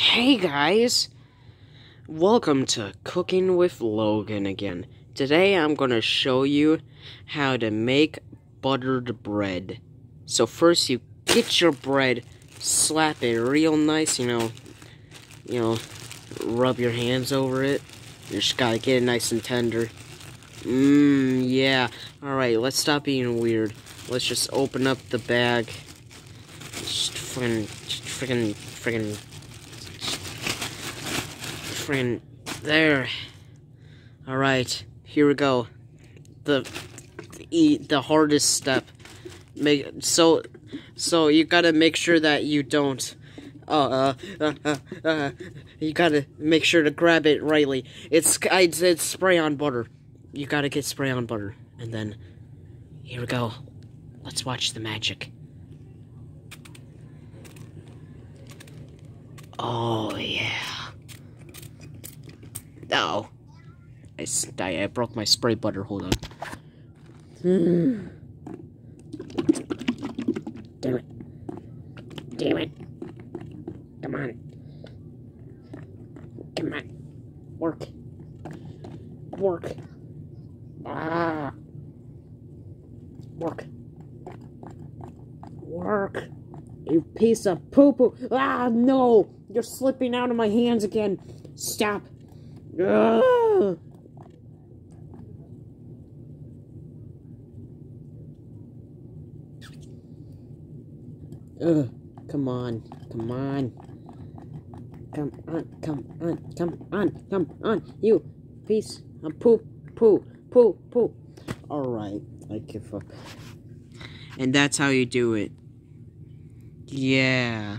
Hey guys! Welcome to Cooking with Logan again. Today I'm going to show you how to make buttered bread. So first you get your bread, slap it real nice, you know, you know, rub your hands over it. You just gotta get it nice and tender. Mmm, yeah. Alright, let's stop being weird. Let's just open up the bag. Just friggin', friggin', friggin', friggin', there. Alright, here we go. The, the, the hardest step. Make, so, so you gotta make sure that you don't, uh, uh, uh, uh, you gotta make sure to grab it rightly. It's, it's, it's spray on butter. You gotta get spray on butter. And then, here we go. Let's watch the magic. Oh, yeah. Oh. I, I, I broke my spray butter. Hold on. Hmm. Damn it. Damn it. Come on. Come on. Work. Work. Ah. Work. Work. You piece of poo poo. Ah, no. You're slipping out of my hands again. Stop. Ugh. Come on. Come on. Come on. Come on. Come on. Come on. You piece of poo poo poo poo. Alright. I give up. And that's how you do it. Yeah.